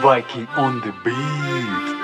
Viking on the beat.